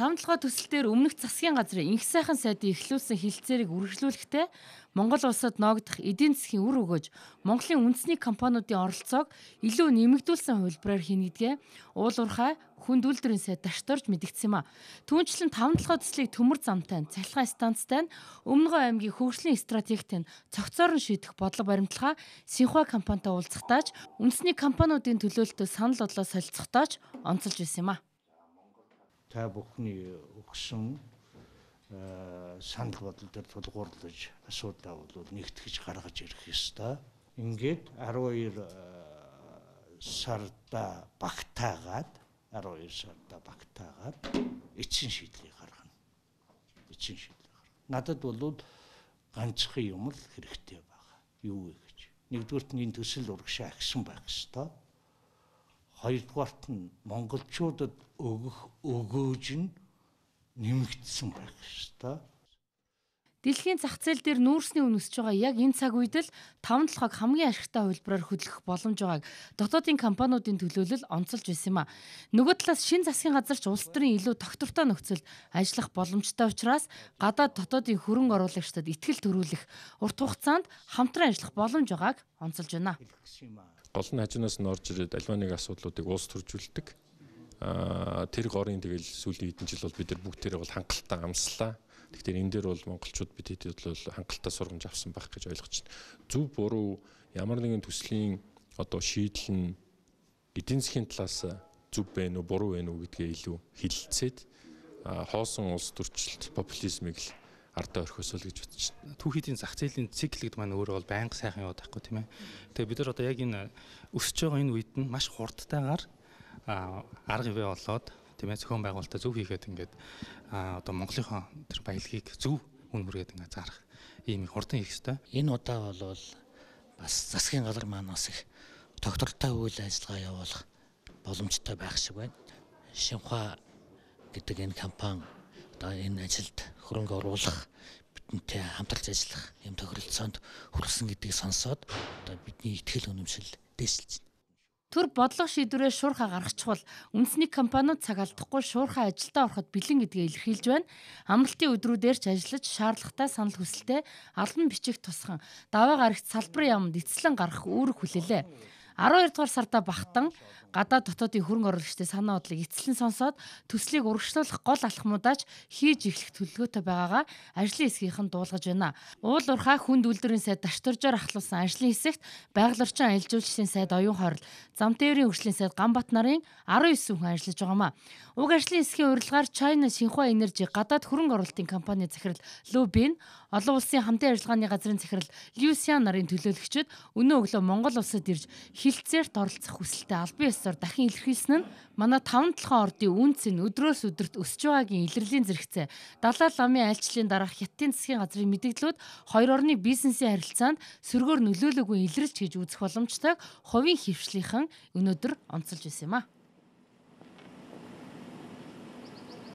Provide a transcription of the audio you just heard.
Тавталгаа төсөл дээр өмнөх засгийн газрын инх сайхан сайдын эхлүүлсэн хилцээрийг үргэлжлүүлэхдээ Монгол улсад ногдох эдийн засгийн үр өгөөж Монголын үндэсний компаниудын оролцоог илүү нэмэгдүүлсэн хувилбараар хийнэдгээ уул уурхай хүнд үйлдвэрийн сайд дашторж мэдгдсэн юм а. Түүнчлэн тавталгаа төслийг төмөр замтай, цахилгаан станцтай, Өмнөгөө аймгийн хөгжлийн стратегтэй цогцоор нь шийдэх бодлого баримтлага Синхуа компанитай уулзахтаач үндэсний компаниудын төлөөлөлтөд санал бодлоо солилцохдооч онцолж байсан юм а та бүхний өгсөн санал бодол дээр тулгуурлаж асуудлаа бол нэгтгэж гаргаж ирэх ёстой. Ингээд 12 сарда багтаагаад 12 сарда багтаагаад эцсийн шийдлийг гаргана. Эцсийн шийдлийг гаргана. Надад бол ганцхан юм л хэрэгтэй байгаа. Юу вэ гэж. Нэгдүгürt нь энэ төсөл урагшаа агсан байх ёстой хоёрдугаарт нь монголчуудад өгөх өгөөж нь нэмэгдсэн байх ёстой. Дэлхийн зах зээл дээр нүүрсний үн өсөж байгаа яг энэ цаг үед л 5 толгойг хамгийн ашигтай хувилбараар хөдлөх боломж байгааг дотоодын компаниудын төлөөлөл онцолж байсан юм а. Нөгөө талаас шин засгийн газар ч улс төрийн илүү тогтвортой нөхцөлд ажиллах боломжтой учраас гадаад дотоодын хөрөнгө оруулагчдад ихтгэл төрүүлэх урт хугацаанд хамтран ажиллах боломж байгааг онцолж байна гол нь хажуунаас нь орж ирээд альва нэг асуудлуудыг уус төржүүлдэг. Аа тэр горын тэгэл сүүлийн хэдэн жил бол бид нар бүгд тэрийг бол хангалттай амслаа. Тэгэхээр энэ дээр бол монголчууд бид хэдий бол хангалттай сургамж авсан байх гэж ойлгож байна. Зөв буруу ямар нэгэн төслийн одоо шийдэл нь эдийн засгийн талаас зөв байна уу буруу байна уу гэдгээ илүү хилцээд хоосон улс төрчлөлт популизмыг л ардаа орхисол гэж бодож байна. Түүхийдийн зах зээлийн цикл гэдэг маань өөрөө бол байнга сайхан яваад байхгүй тийм ээ. Тэгээ бид нар одоо яг энэ өсөж байгаа энэ үед нь маш хурдтайгаар арга ивэ болоод тийм ээ зохион байгуулалтаа зөв хийхэд ингээд одоо Монголынхоо тэр баялагийг зөв үн хүргээд ингээд зарах ийм их хурдан хийх хэрэгтэй. Энэ удаа бол бас засгийн газар маань бас их тогтвортой үйл ажиллагаа явуулах боломжтой байх шиг байна. Шинхаа гэдэг энэ компани одоо энэ ажилд хөрөнгө оруулах бидэнтэй хамтарч ажиллах юм тохиролцоонд хүрсэн гэдгийг сонсоод одоо бидний ихтгэл үнэмшил дээшилж байна. Төр бодлого шийдвэрээ шуурхаа гаргачихвал үндэсний компаниуд цаг алдахгүй шуурхаа ажилдаа ороход бэлэн гэдгээ илэрхийлж байна. Амралтын өдрүүдээр ч ажиллаж шаардлагатай санал хүсэлтэд албан бичих тусхан даваа гарагт салбарын яамд эцлэн гарах үүрэг хүлээлээ. 12 дугаар сарда Бахтан гадаад дотоодын хөрөнгө оруулагчдын санаа бодлыг эцэлэн сонсоод төслийг урагшлуулах гол алхмуудаач хийж эхлэх төлөвлөгөөтэй байгаагаа ажлын хэсгийнхэн дуулгаж байна. Уул уурхай хүнд үйлдвэрийн сайд дашторжоор ахлуулсан ажлын хэсэгт байгаль орчин аялал жуулчлалын сайд оюун хорл, зам тээврийн хөгжлийн сайд Ганбат нарын 19 хүн ажиллаж байгаамаа. Уг ажлын хэсгийн урилгаар China Xinhua Energy гадаад хөрөнгө оруулалтын компани захирал Лубин олон улсын хамтын ажиллагааны газрын захирал Люсиан нарын төлөөлөгчд өнөө өглөө Монгол улсад ирж хилцээрт оролцох хүсэлтэд албан ёсоор дахин илэрхийлсэн нь манай 5 толгойн ордын үнц нь өдрөөс өдөрт өсөж байгаагийн илэрлийн зэрэгцээ Далай ламын айлчлалын дараах Хятадын засгийн газрын мэдээлэлүүд хоёр орны бизнесийн харилцаанд сөргөөр нөлөөлөөгүй илэрлж хийж үзэх боломжтойг хувийн хөвшлийнхэн өнөөдөр онцолж байсан юм а.